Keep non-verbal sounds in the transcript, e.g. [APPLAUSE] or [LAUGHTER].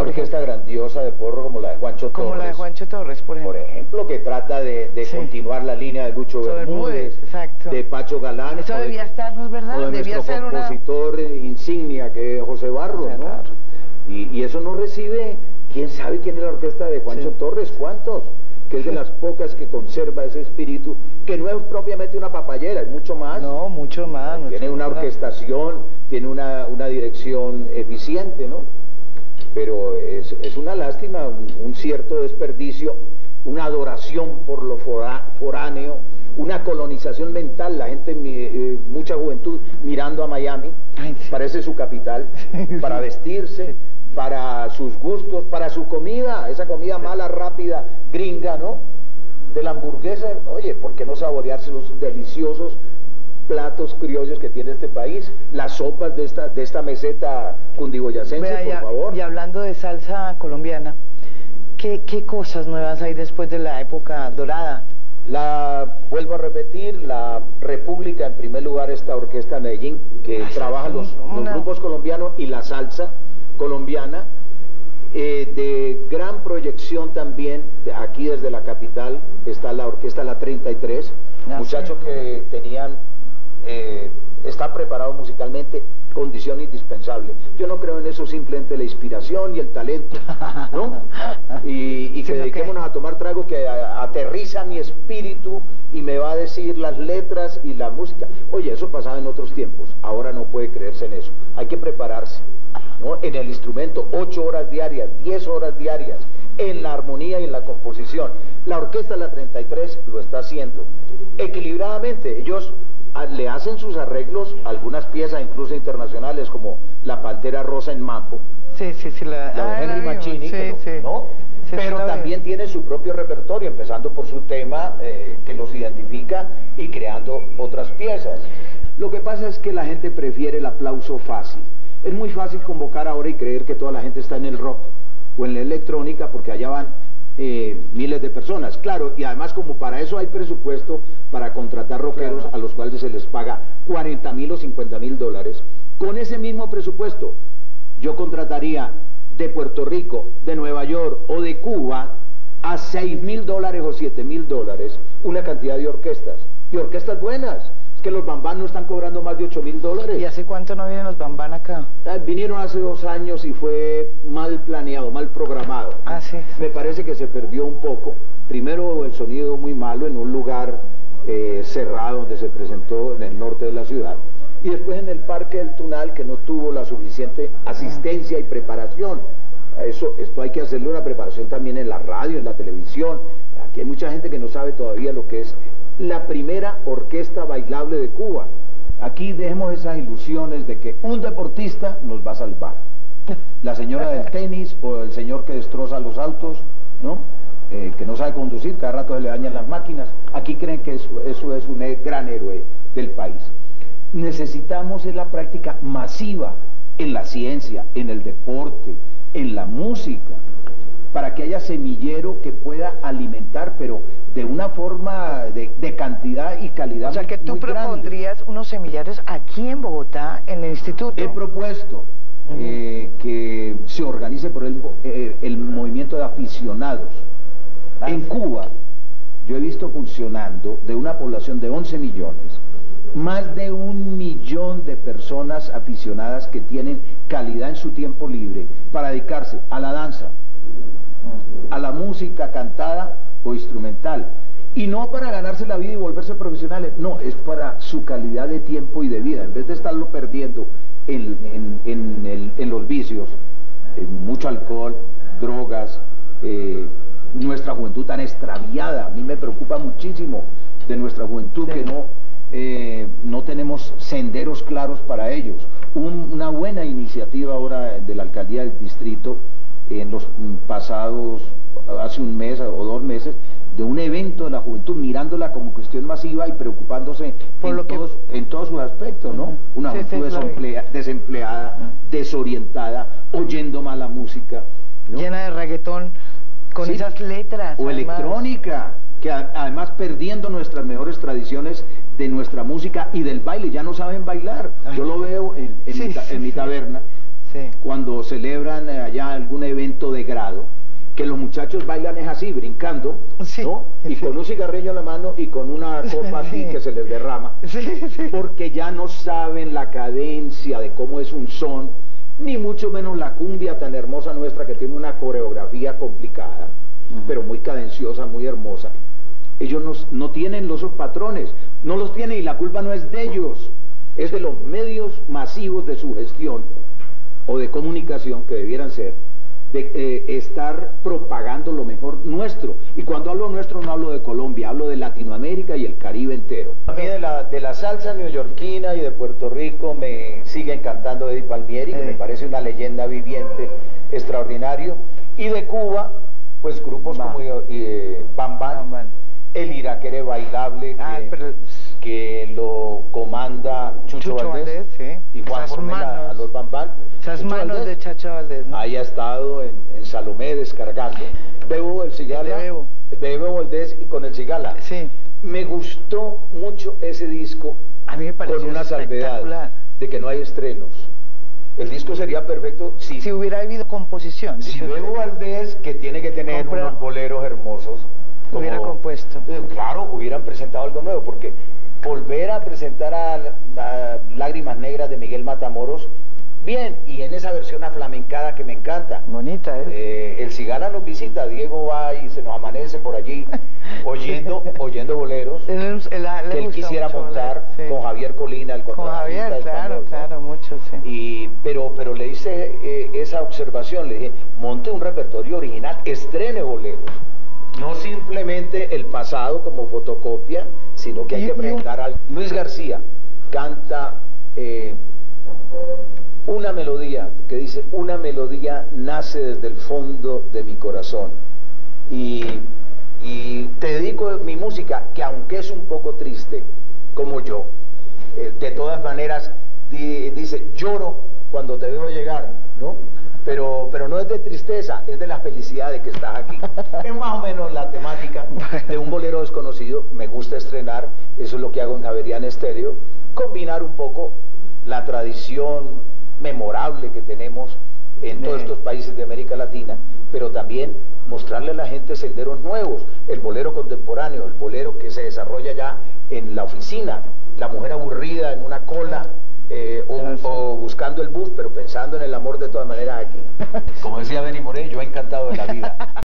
Una orquesta ejemplo. grandiosa de porro como la de Juancho Como Torres. la de Juancho Torres, por ejemplo. Por ejemplo, que trata de, de Sí. continuar la línea de Lucho Bermúdez, exacto. de Pacho Galán, Eso debía estar, ¿no es verdad? o de Debía nuestro ser una... compositor insignia que es José Barro, José ¿no? Barro. Y, y eso no recibe, quién sabe quién es la orquesta de Juancho Sí. Torres, cuántos, que es de las pocas que conserva ese espíritu, que no es propiamente una papayera, es mucho más. No, mucho más. mucho tiene una más. orquestación, tiene una, una dirección eficiente, ¿no? Pero es, es una lástima, un, un cierto desperdicio, una adoración por lo fora- foráneo, una colonización mental, la gente, eh, mucha juventud mirando a Miami, Ay, sí. parece su capital, [LAUGHS] para vestirse, para sus gustos, para su comida, esa comida mala, rápida, gringa, ¿no? De la hamburguesa, oye, ¿por qué no saborearse los deliciosos platos criollos que tiene este país? Las sopas de esta, de esta meseta cundiboyacense, Vea, por ya- favor. Y hablando de salsa colombiana, ¿qué, ¿qué cosas nuevas hay después de la época dorada? La, vuelvo a repetir, la República, en primer lugar, esta orquesta de Medellín, que trabaja los, los grupos colombianos y la salsa colombiana, eh, de gran proyección también, de aquí desde la capital, está la orquesta La 33, Ah, muchachos que tenían, eh, están preparados musicalmente, condición indispensable. Yo no creo en eso, simplemente la inspiración y el talento, ¿no? [LAUGHS] Y, y que dediquémonos a tomar trago que a- aterriza mi espíritu y me va a decir las letras y la música. Oye, eso pasaba en otros tiempos, ahora no puede creerse en eso. Hay que prepararse, ¿no? En el instrumento, ocho horas diarias, diez horas diarias, en la armonía y en la composición. La orquesta La 33 lo está haciendo equilibradamente. Ellos le hacen sus arreglos, algunas piezas incluso internacionales como La Pantera Rosa en Mambo, Sí, sí, sí. La, la de ah, Henry Mancini, sí, lo- sí. ¿no? Sí, sí, Pero también tiene su propio repertorio, empezando por su tema eh, que los identifica y creando otras piezas. Lo que pasa es que la gente prefiere el aplauso fácil. Es muy fácil convocar ahora y creer que toda la gente está en el rock o en la electrónica porque allá van eh, miles de personas. Claro, y además como para eso hay presupuesto para contratar rockeros Claro. a los cuales se les paga 40 mil o 50 mil dólares, con ese mismo presupuesto yo contrataría de Puerto Rico, de Nueva York o de Cuba a 6 mil dólares o 7 mil dólares una cantidad de orquestas. Y orquestas buenas. Que los bambán no están cobrando más de 8 mil dólares. ¿Y hace cuánto no vienen los bambán acá? Ah, Vinieron hace dos años y fue mal planeado, mal programado. Ah, sí, sí. Me parece que se perdió un poco. Primero el sonido muy malo en un lugar eh, cerrado donde se presentó en el norte de la ciudad. Y después en el Parque del Tunal que no tuvo la suficiente asistencia y preparación. Eso, esto hay que hacerle una preparación también en la radio, en la televisión. Aquí hay mucha gente que no sabe todavía lo que es la primera orquesta bailable de Cuba. Aquí dejemos esas ilusiones de que un deportista nos va a salvar. La señora del tenis o el señor que destroza los autos, ¿no? Eh, que no sabe conducir, cada rato se le dañan las máquinas. Aquí creen que eso, eso es un gran héroe del país. Necesitamos es la práctica masiva en la ciencia, en el deporte, en la música, para que haya semillero que pueda alimentar, pero de una forma de, de cantidad y calidad O sea, muy- que tú muy grande. propondrías unos semillares aquí en Bogotá, en el instituto. He propuesto eh, que se organice por el, eh, el movimiento de aficionados. Ah, en sí. Cuba, yo he visto funcionando de una población de 11 millones, más de un millón de personas aficionadas que tienen calidad en su tiempo libre para dedicarse a la danza, a la música cantada o instrumental. Y no para ganarse la vida y volverse profesionales, no, es para su calidad de tiempo y de vida, en vez de estarlo perdiendo en, en- en el- en los vicios, en mucho alcohol, drogas, eh, nuestra juventud tan extraviada. A mí me preocupa muchísimo de nuestra juventud que no, eh, no tenemos senderos claros para ellos. Un- una buena iniciativa ahora de la alcaldía del distrito en los pasados, hace un mes o dos meses, de un evento de la juventud, mirándola como cuestión masiva y preocupándose Por en, lo que- todos, en todos sus aspectos, ¿no? Una Sí, juventud desemplea- desempleada, desorientada, oyendo mala música. ¿no? Llena de reggaetón, con Sí. esas letras. o además. electrónica, que a- además perdiendo nuestras mejores tradiciones de nuestra música y del baile, ya no saben bailar. Yo lo veo en, mi, ta- en mi sí. cuando celebran eh, allá algún evento de grado, que los muchachos bailan es así, brincando, ¿no? Y con un cigarrillo en la mano y con una copa así que se les derrama, porque ya no saben la cadencia de cómo es un son, ni mucho menos la cumbia tan hermosa nuestra que tiene una coreografía complicada, pero muy cadenciosa, muy hermosa. Ellos no, no tienen los patrones, no los tienen y la culpa no es de ellos, es de los medios masivos de su gestión o de comunicación que debieran ser de eh, estar propagando lo mejor nuestro. Y cuando hablo nuestro no hablo de Colombia, hablo de Latinoamérica y el Caribe entero. A mí de la, de la salsa neoyorquina y de Puerto Rico me sigue encantando Eddie Palmieri, que me parece una leyenda viviente extraordinario. Y de Cuba, pues grupos como eh, Bam Bam, el Iraquere Bailable, ah, que, lo comanda Chucho, Valdés, y Juan Formela a los Bam Bam. Esas manos de Chacho Valdés, ¿no? Ahí ha estado en, Salomé descargando. Bebo el Cigala. Bebo. Bebo Valdés y con el Cigala. Sí. Me gustó mucho ese disco. A mí me pareció Con una salvedad de que no hay estrenos. El disco sería perfecto si... Si hubiera habido composición. Si Bebo Valdés, que tiene que tener unos boleros hermosos... hubiera compuesto. Eh, claro, hubieran presentado algo nuevo, porque volver a presentar a Lágrimas Negras de Miguel Matamoros Bien, y en esa versión aflamencada que me encanta. Bonita, ¿eh? ¿eh? el Cigala nos visita, Diego va y se nos amanece por allí [LAUGHS] oyendo, oyendo boleros que él quisiera montar con Javier Colina, el Con Javier, claro, claro, mucho, sí. Y, pero, pero le hice eh, esa observación, le dije, monte un repertorio original, estrene boleros. No simplemente el pasado como fotocopia, sino que hay que presentar a Luis García canta eh, una melodía que dice, una melodía nace desde el fondo de mi corazón. Y, te dedico mi música, que aunque es un poco triste, como yo, eh, de todas maneras dice, lloro cuando te veo llegar, ¿no? Pero, pero no es de tristeza, es de la felicidad de que estás aquí. Es más o menos la temática de un bolero desconocido. Me gusta estrenar, eso es lo que hago en Javerian Estéreo, combinar un poco la tradición memorable que tenemos en todos estos países de América Latina, pero también mostrarle a la gente senderos nuevos, el bolero contemporáneo, el bolero que se desarrolla ya en la oficina, la mujer aburrida en una cola, eh, o, buscando el bus, pero pensando en el amor de todas maneras aquí. Como decía Benny Moré, yo he encantado de la vida. [LAUGHS]